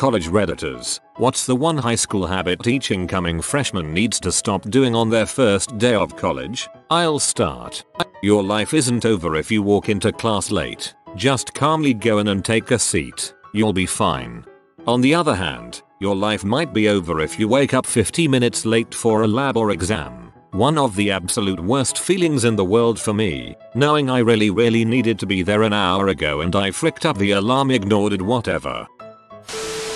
college redditors, what's the one high school habit each incoming freshman needs to stop doing on their first day of college? I'll start. Your life isn't over if you walk into class late. Just calmly go in and take a seat. You'll be fine. On the other hand, your life might be over if you wake up 50 minutes late for a lab or exam. One of the absolute worst feelings in the world for me, knowing I really really needed to be there an hour ago and I fricked up the alarm ignored it whatever.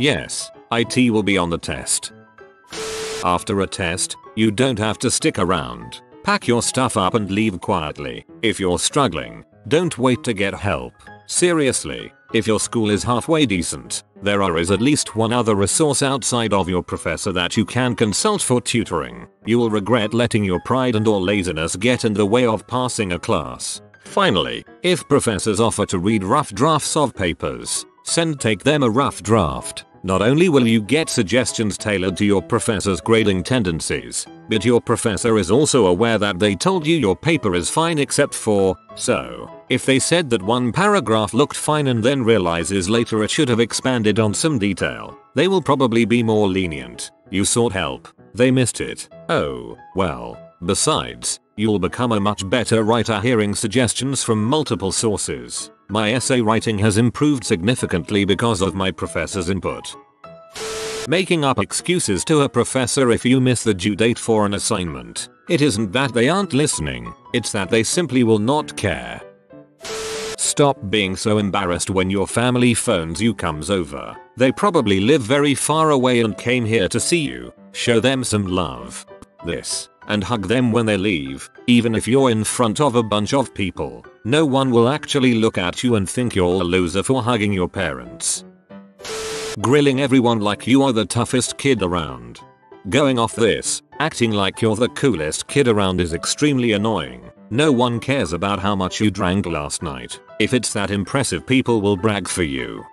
Yes, IT will be on the test. After a test, you don't have to stick around. Pack your stuff up and leave quietly. If you're struggling, don't wait to get help. Seriously, if your school is halfway decent, there are is at least one other resource outside of your professor that you can consult for tutoring. You will regret letting your pride and or laziness get in the way of passing a class. Finally, if professors offer to read rough drafts of papers, send take them a rough draft. Not only will you get suggestions tailored to your professor's grading tendencies, but your professor is also aware that they told you your paper is fine except for, so, if they said that one paragraph looked fine and then realizes later it should have expanded on some detail, they will probably be more lenient. You sought help. They missed it. Oh, well. Besides, you'll become a much better writer hearing suggestions from multiple sources. My essay writing has improved significantly because of my professor's input. Making up excuses to a professor if you miss the due date for an assignment. It isn't that they aren't listening, it's that they simply will not care. Stop being so embarrassed when your family phones you comes over. They probably live very far away and came here to see you. Show them some love. This and hug them when they leave, even if you're in front of a bunch of people. No one will actually look at you and think you're a loser for hugging your parents. Grilling everyone like you are the toughest kid around. Going off this, acting like you're the coolest kid around is extremely annoying. No one cares about how much you drank last night. If it's that impressive people will brag for you.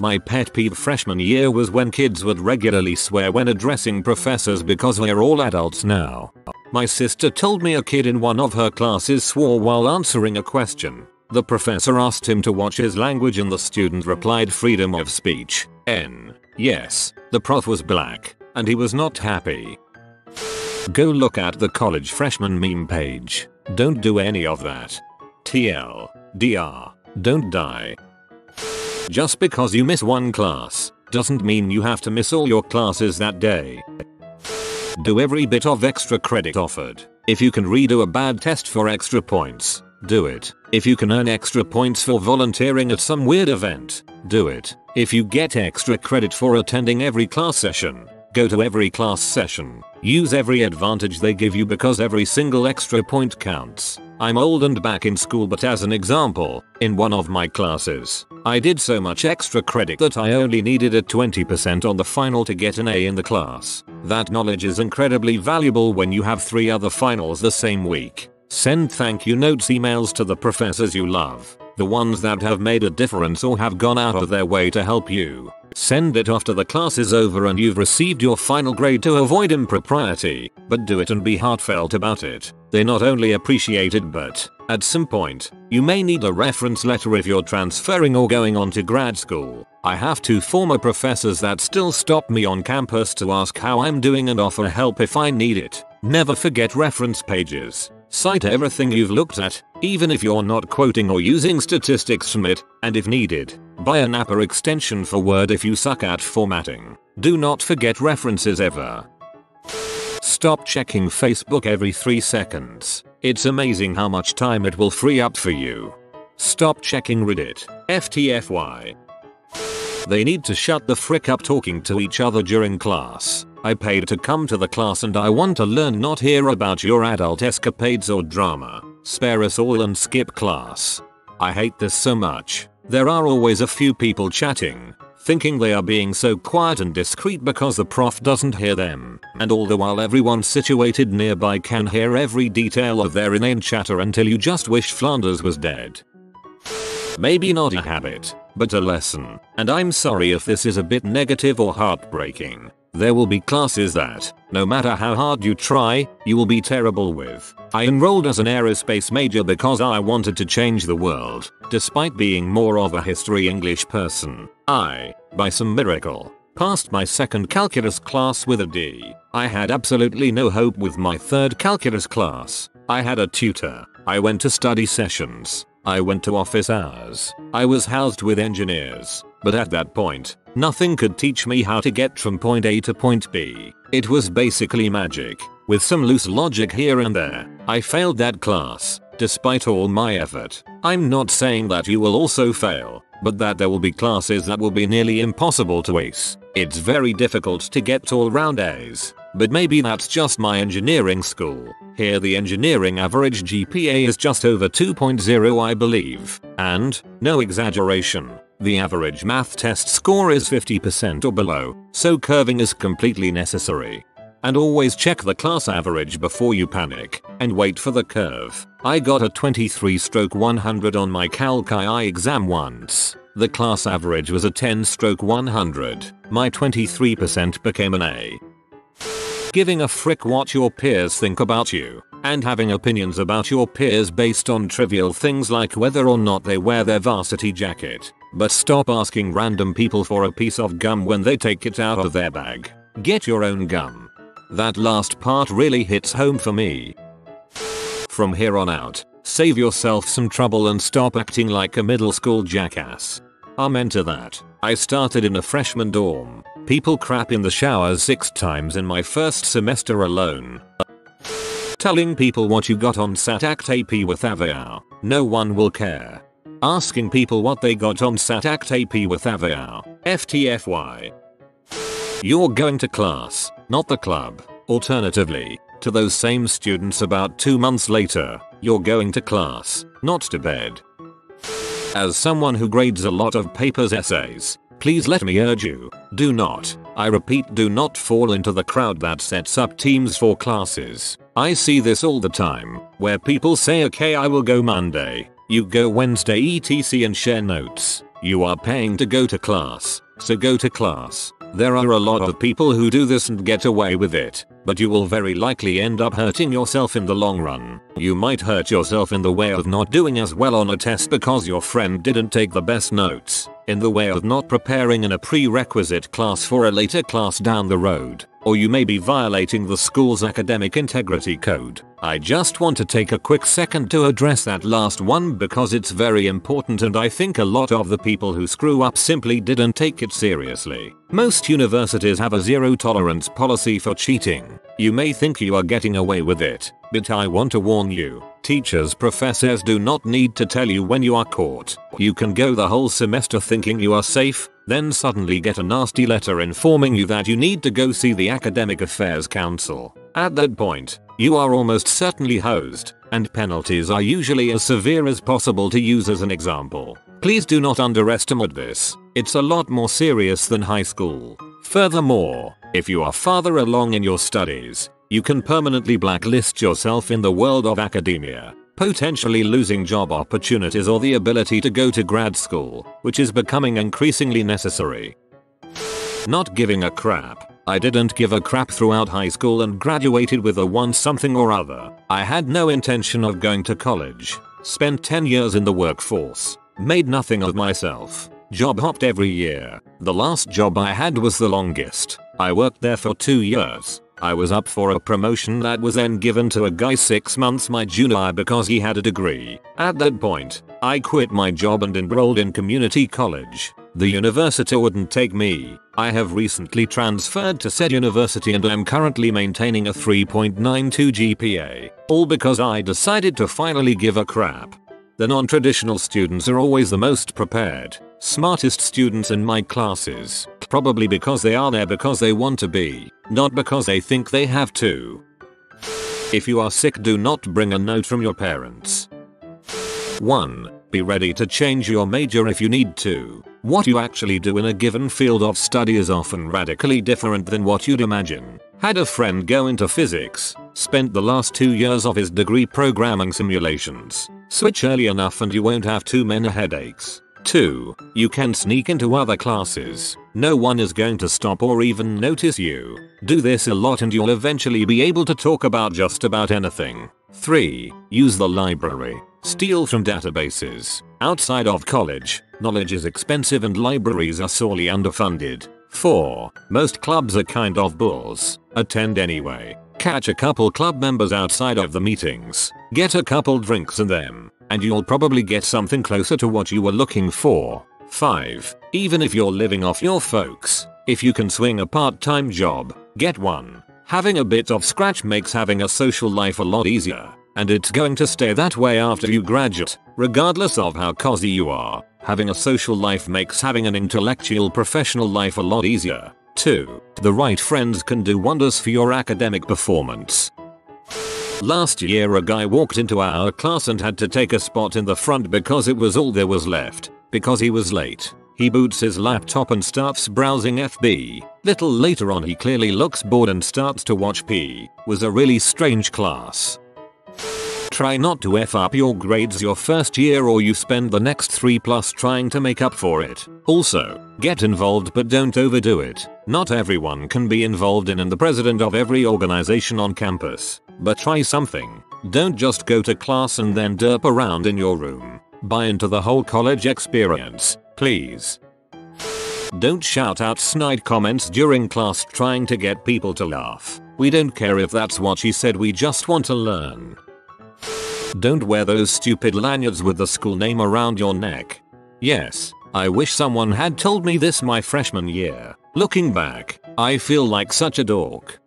My pet peeve freshman year was when kids would regularly swear when addressing professors because we're all adults now. My sister told me a kid in one of her classes swore while answering a question. The professor asked him to watch his language and the student replied freedom of speech. N. Yes, the prof was black, and he was not happy. Go look at the college freshman meme page. Don't do any of that. TL. DR. Don't die. Just because you miss one class, doesn't mean you have to miss all your classes that day. Do every bit of extra credit offered. If you can redo a bad test for extra points, do it. If you can earn extra points for volunteering at some weird event, do it. If you get extra credit for attending every class session, go to every class session. Use every advantage they give you because every single extra point counts. I'm old and back in school but as an example, in one of my classes, I did so much extra credit that I only needed a 20% on the final to get an A in the class. That knowledge is incredibly valuable when you have three other finals the same week. Send thank you notes emails to the professors you love, the ones that have made a difference or have gone out of their way to help you. Send it after the class is over and you've received your final grade to avoid impropriety, but do it and be heartfelt about it. They not only appreciate it but, at some point, you may need a reference letter if you're transferring or going on to grad school. I have two former professors that still stop me on campus to ask how I'm doing and offer help if I need it. Never forget reference pages. Cite everything you've looked at, even if you're not quoting or using statistics from it, and if needed, buy an app or extension for Word if you suck at formatting. Do not forget references ever. Stop checking Facebook every 3 seconds. It's amazing how much time it will free up for you. Stop checking Reddit. FTFY. They need to shut the frick up talking to each other during class. I paid to come to the class and I want to learn not hear about your adult escapades or drama. Spare us all and skip class. I hate this so much. There are always a few people chatting, thinking they are being so quiet and discreet because the prof doesn't hear them, and all the while everyone situated nearby can hear every detail of their inane chatter until you just wish Flanders was dead. Maybe not a habit, but a lesson, and I'm sorry if this is a bit negative or heartbreaking. There will be classes that, no matter how hard you try, you will be terrible with. I enrolled as an aerospace major because I wanted to change the world, despite being more of a history English person. I by some miracle, passed my second calculus class with a D. I had absolutely no hope with my third calculus class. I had a tutor. I went to study sessions. I went to office hours. I was housed with engineers. But at that point, nothing could teach me how to get from point A to point B. It was basically magic. With some loose logic here and there, I failed that class, despite all my effort. I'm not saying that you will also fail, but that there will be classes that will be nearly impossible to ace. It's very difficult to get all round A's. But maybe that's just my engineering school. Here the engineering average GPA is just over 2.0 I believe. And, no exaggeration, the average math test score is 50% or below, so curving is completely necessary. And always check the class average before you panic, and wait for the curve. I got a 23 stroke 100 on my Calc II exam once. The class average was a 10 stroke 100. My 23% became an A. Giving a frick what your peers think about you, and having opinions about your peers based on trivial things like whether or not they wear their varsity jacket. But stop asking random people for a piece of gum when they take it out of their bag. Get your own gum. That last part really hits home for me. From here on out, save yourself some trouble and stop acting like a middle school jackass. Amen to that. I started in a freshman dorm. People crap in the showers 6 times in my first semester alone. Telling people what you got on SAT Act AP with Aviar. No one will care. Asking people what they got on SAT Act AP with Aviar. FTFY. You're going to class, not the club. Alternatively, to those same students about 2 months later, you're going to class, not to bed. As someone who grades a lot of papers essays, please let me urge you, do not, I repeat do not fall into the crowd that sets up teams for classes. I see this all the time, where people say okay I will go Monday, you go Wednesday etc and share notes. You are paying to go to class, so go to class. There are a lot of people who do this and get away with it, but you will very likely end up hurting yourself in the long run. You might hurt yourself in the way of not doing as well on a test because your friend didn't take the best notes, in the way of not preparing in a prerequisite class for a later class down the road, or you may be violating the school's academic integrity code. I just want to take a quick second to address that last one because it's very important and I think a lot of the people who screw up simply didn't take it seriously. Most universities have a zero tolerance policy for cheating. You may think you are getting away with it, but I want to warn you, teachers professors do not need to tell you when you are caught. You can go the whole semester thinking you are safe, then suddenly get a nasty letter informing you that you need to go see the Academic Affairs Council. At that point, you are almost certainly hosed, and penalties are usually as severe as possible to use as an example. Please do not underestimate this, it's a lot more serious than high school. Furthermore, if you are farther along in your studies, you can permanently blacklist yourself in the world of academia, potentially losing job opportunities or the ability to go to grad school, which is becoming increasingly necessary. Not giving a crap. I didn't give a crap throughout high school and graduated with a 1 something or other. I had no intention of going to college. Spent 10 years in the workforce. Made nothing of myself. Job hopped every year. The last job I had was the longest. I worked there for 2 years. I was up for a promotion that was then given to a guy 6 months my junior because he had a degree. At that point, I quit my job and enrolled in community college. The university wouldn't take me. I have recently transferred to said university and am currently maintaining a 3.92 GPA. All because I decided to finally give a crap. The non-traditional students are always the most prepared, smartest students in my classes. Probably because they are there because they want to be, not because they think they have to. If you are sick do not bring a note from your parents. 1. Be ready to change your major if you need to. What you actually do in a given field of study is often radically different than what you'd imagine. Had a friend go into physics, spent the last two years of his degree programming simulations. Switch early enough and you won't have too many headaches. 2. You can sneak into other classes. No one is going to stop or even notice you. Do this a lot and you'll eventually be able to talk about just about anything. 3. Use the library. Steal from databases. Outside of college, knowledge is expensive and libraries are sorely underfunded. 4. Most clubs are kind of bulls. Attend anyway. Catch a couple club members outside of the meetings. Get a couple drinks in them. And you'll probably get something closer to what you were looking for. 5. Even if you're living off your folks, if you can swing a part-time job, get one. Having a bit of scratch makes having a social life a lot easier. And it's going to stay that way after you graduate, regardless of how cozy you are. Having a social life makes having an intellectual professional life a lot easier. 2. The right friends can do wonders for your academic performance. Last year a guy walked into our class and had to take a spot in the front because it was all there was left, because he was late. He boots his laptop and starts browsing FB. Little later on he clearly looks bored and starts to watch P. Was a really strange class. Try not to F up your grades your first year or you spend the next 3 plus trying to make up for it. Also, get involved but don't overdo it. Not everyone can be involved in and the president of every organization on campus. But try something. Don't just go to class and then derp around in your room. Buy into the whole college experience please. Don't shout out snide comments during class trying to get people to laugh. We don't care if that's what she said we just want to learn. Don't wear those stupid lanyards with the school name around your neck. Yes, I wish someone had told me this my freshman year. Looking back, I feel like such a dork.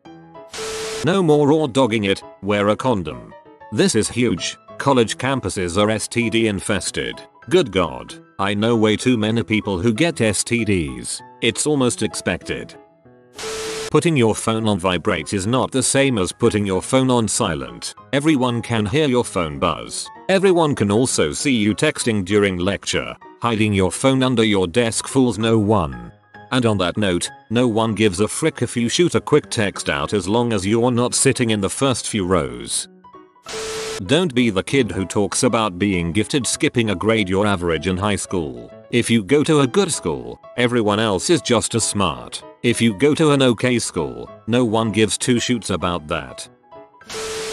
No more raw dogging it, wear a condom. This is huge. College campuses are STD infested. Good god. I know way too many people who get STDs. It's almost expected. Putting your phone on vibrate is not the same as putting your phone on silent. Everyone can hear your phone buzz. Everyone can also see you texting during lecture. Hiding your phone under your desk fools no one. And on that note, no one gives a frick if you shoot a quick text out as long as you're not sitting in the first few rows. Don't be the kid who talks about being gifted skipping a grade your average in high school. If you go to a good school, everyone else is just as smart. If you go to an okay school, no one gives two shoots about that.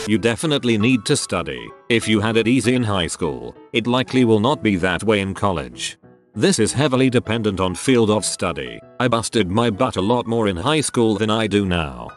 You definitely need to study. If you had it easy in high school, it likely will not be that way in college. This is heavily dependent on field of study. I busted my butt a lot more in high school than I do now.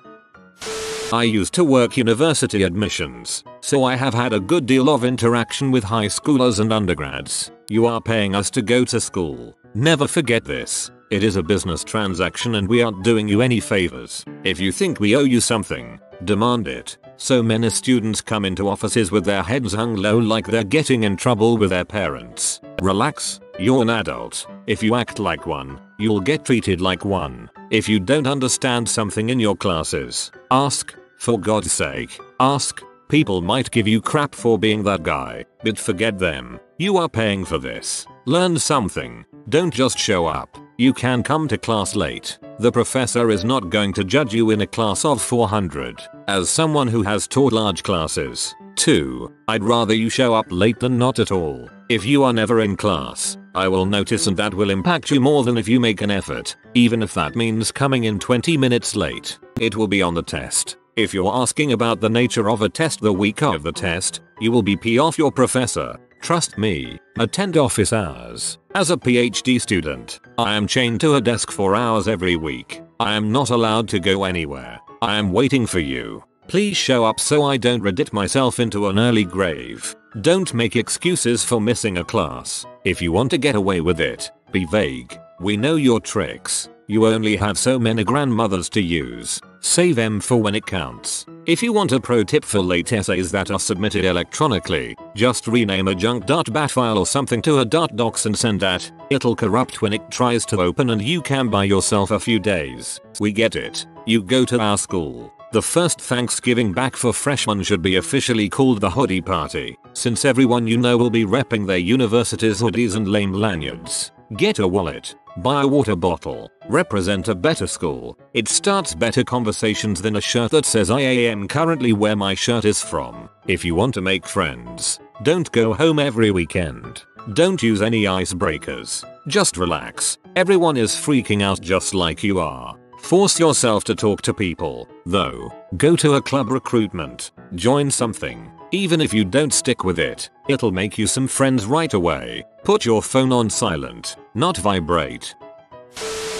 I used to work university admissions, so I have had a good deal of interaction with high schoolers and undergrads. You are paying us to go to school. Never forget this. It is a business transaction and we aren't doing you any favors. If you think we owe you something, demand it. So many students come into offices with their heads hung low like they're getting in trouble with their parents. Relax, you're an adult. If you act like one, you'll get treated like one. If you don't understand something in your classes, ask, for God's sake, ask. People might give you crap for being that guy, but forget them. You are paying for this. Learn something. Don't just show up. You can come to class late. The professor is not going to judge you in a class of 400. As someone who has taught large classes, 2. I'd rather you show up late than not at all. If you are never in class, I will notice and that will impact you more than if you make an effort, even if that means coming in 20 minutes late. It will be on the test. If you're asking about the nature of a test the week of the test, you will be pee off your professor. Trust me. Attend office hours. As a PhD student, I am chained to a desk for hours every week. I am not allowed to go anywhere. I am waiting for you. Please show up so I don't Reddit myself into an early grave. Don't make excuses for missing a class. If you want to get away with it, be vague. We know your tricks. You only have so many grandmothers to use. Save them for when it counts. If you want a pro tip for late essays that are submitted electronically, just rename a junk.bat file or something to a .docx and send that. It'll corrupt when it tries to open and you can buy yourself a few days. We get it. You go to our school. The first Thanksgiving back for freshmen should be officially called the hoodie party, since everyone you know will be repping their university's hoodies and lame lanyards. Get a wallet, buy a water bottle, represent a better school. It starts better conversations than a shirt that says I am currently where my shirt is from. If you want to make friends, don't go home every weekend. Don't use any icebreakers. Just relax. Everyone is freaking out just like you are. Force yourself to talk to people, though. Go to a club recruitment. Join something. Even if you don't stick with it, it'll make you some friends right away. Put your phone on silent, not vibrate.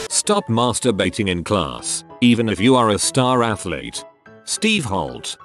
Stop masturbating in class, even if you are a star athlete. Steve Holt.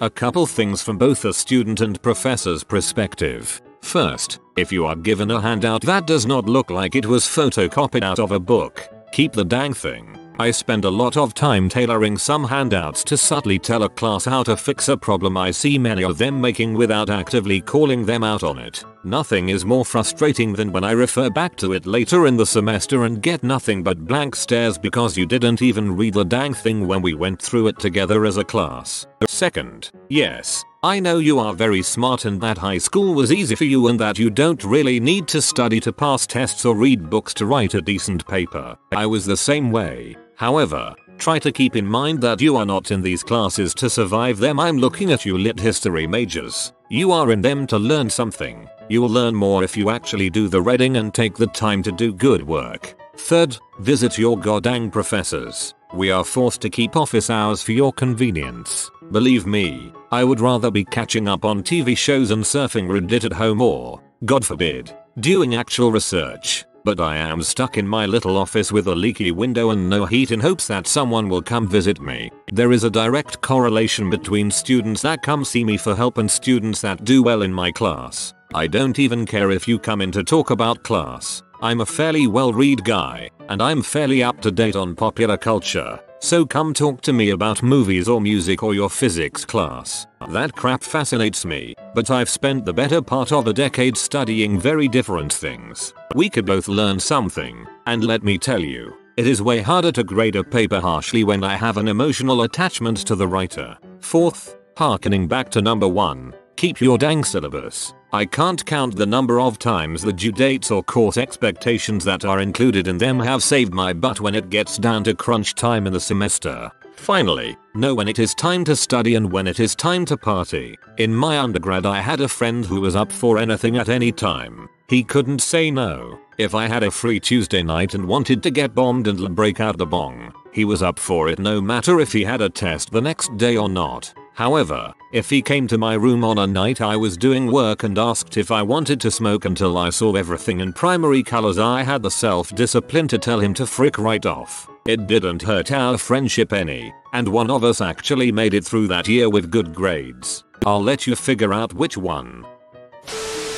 A couple things from both a student and professor's perspective. First, if you are given a handout that does not look like it was photocopied out of a book, keep the dang thing. I spend a lot of time tailoring some handouts to subtly tell a class how to fix a problem I see many of them making without actively calling them out on it. Nothing is more frustrating than when I refer back to it later in the semester and get nothing but blank stares because you didn't even read the dang thing when we went through it together as a class. Second, yes, I know you are very smart and that high school was easy for you and that you don't really need to study to pass tests or read books to write a decent paper. I was the same way. However, try to keep in mind that you are not in these classes to survive them I'm looking at you lit history majors. You are in them to learn something. You will learn more if you actually do the reading and take the time to do good work. Third, visit your goddamn professors. We are forced to keep office hours for your convenience. Believe me, I would rather be catching up on TV shows and surfing Reddit at home or, God forbid, doing actual research. But I am stuck in my little office with a leaky window and no heat in hopes that someone will come visit me. There is a direct correlation between students that come see me for help and students that do well in my class. I don't even care if you come in to talk about class. I'm a fairly well read guy, and I'm fairly up to date on popular culture. So come talk to me about movies or music or your physics class. That crap fascinates me, but I've spent the better part of a decade studying very different things. We could both learn something, and let me tell you, it is way harder to grade a paper harshly when I have an emotional attachment to the writer. Fourth, harkening back to number 1, keep your dang syllabus. I can't count the number of times the due dates or course expectations that are included in them have saved my butt when it gets down to crunch time in the semester. Finally, know when it is time to study and when it is time to party. In my undergrad I had a friend who was up for anything at any time. He couldn't say no. If I had a free Tuesday night and wanted to get bombed and break out the bong, he was up for it no matter if he had a test the next day or not. However, if he came to my room on a night I was doing work and asked if I wanted to smoke until I saw everything in primary colors I had the self-discipline to tell him to frick right off. It didn't hurt our friendship any, and one of us actually made it through that year with good grades. I'll let you figure out which one.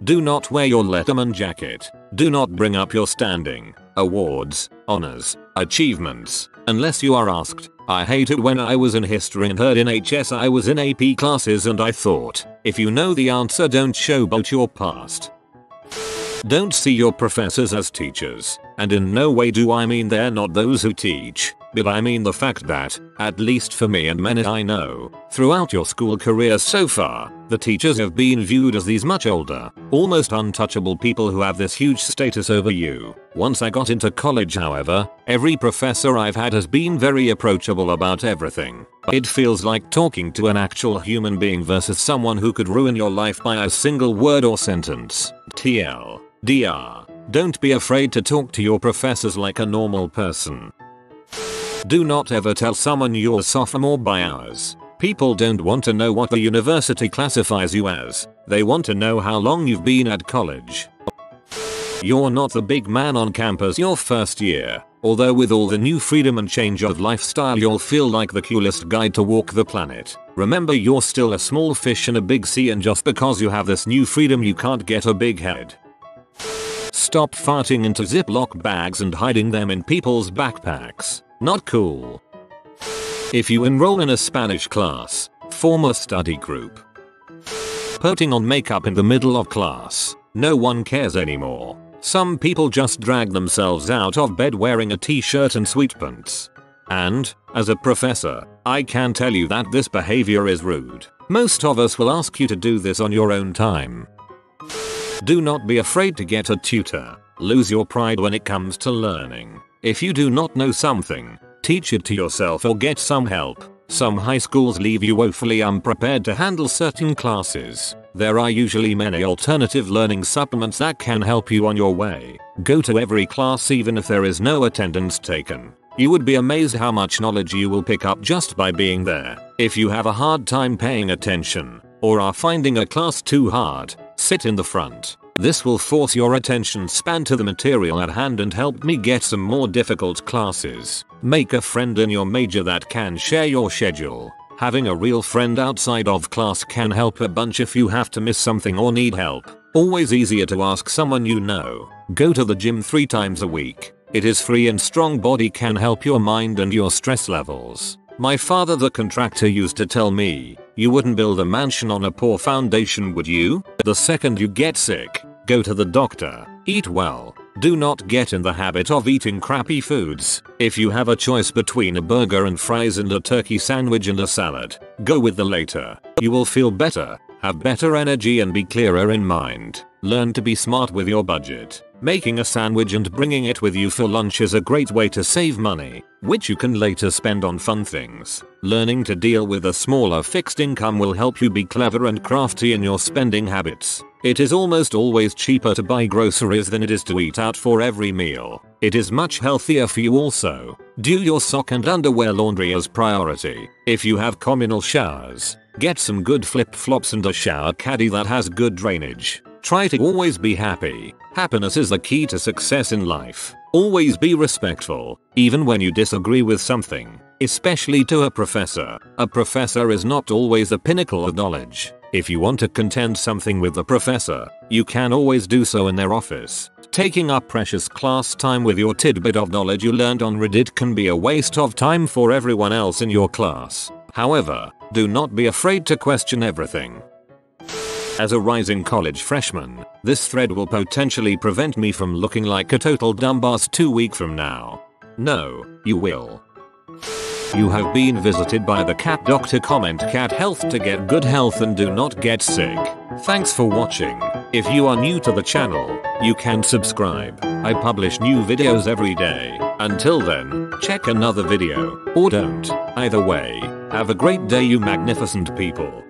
Do not wear your Letterman jacket. Do not bring up your standing, awards, honors, achievements, unless you are asked. I hated when I was in history and heard in HS I was in AP classes and I thought, if you know the answer don't showboat your past. Don't see your professors as teachers, and in no way do I mean they're not those who teach, but I mean the fact that, at least for me and many I know, throughout your school career so far, the teachers have been viewed as these much older, almost untouchable people who have this huge status over you. Once I got into college however, every professor I've had has been very approachable about everything. It feels like talking to an actual human being versus someone who could ruin your life by a single word or sentence. TL. DR. Don't be afraid to talk to your professors like a normal person. Do not ever tell someone you're sophomore by hours. People don't want to know what the university classifies you as. They want to know how long you've been at college. You're not the big man on campus your first year, although with all the new freedom and change of lifestyle you'll feel like the coolest guy to walk the planet. Remember you're still a small fish in a big sea and just because you have this new freedom you can't get a big head. Stop farting into Ziploc bags and hiding them in people's backpacks. Not cool. If you enroll in a Spanish class, form a study group. Putting on makeup in the middle of class, no one cares anymore. Some people just drag themselves out of bed wearing a t-shirt and sweatpants. And, as a professor, I can tell you that this behavior is rude. Most of us will ask you to do this on your own time. Do not be afraid to get a tutor. Lose your pride when it comes to learning. If you do not know something, teach it to yourself or get some help. Some high schools leave you woefully unprepared to handle certain classes. There are usually many alternative learning supplements that can help you on your way. Go to every class even if there is no attendance taken. You would be amazed how much knowledge you will pick up just by being there. If you have a hard time paying attention, or are finding a class too hard, sit in the front. This will force your attention span to the material at hand and help me get some more difficult classes. Make a friend in your major that can share your schedule. Having a real friend outside of class can help a bunch if you have to miss something or need help. Always easier to ask someone you know. Go to the gym 3 times a week. It is free and strong body can help your mind and your stress levels. My father the contractor used to tell me, you wouldn't build a mansion on a poor foundation would you? The second you get sick, go to the doctor, eat well, do not get in the habit of eating crappy foods. If you have a choice between a burger and fries and a turkey sandwich and a salad, go with the later. You will feel better, have better energy and be clearer in mind. Learn to be smart with your budget. Making a sandwich and bringing it with you for lunch is a great way to save money, which you can later spend on fun things. Learning to deal with a smaller fixed income will help you be clever and crafty in your spending habits. It is almost always cheaper to buy groceries than it is to eat out for every meal. It is much healthier for you also. Do your sock and underwear laundry as priority. If you have communal showers, get some good flip flops and a shower caddy that has good drainage. Try to always be happy. Happiness is the key to success in life. Always be respectful, even when you disagree with something, especially to a professor. A professor is not always the pinnacle of knowledge. If you want to contend something with the professor, you can always do so in their office. Taking up precious class time with your tidbit of knowledge you learned on Reddit can be a waste of time for everyone else in your class. However, do not be afraid to question everything. As a rising college freshman, this thread will potentially prevent me from looking like a total dumbass two week from now. No, you will. You have been visited by the cat doctor comment cat health to get good health and do not get sick. Thanks for watching. If you are new to the channel, you can subscribe. I publish new videos every day. Until then, check another video, or don't. Either way, have a great day you magnificent people.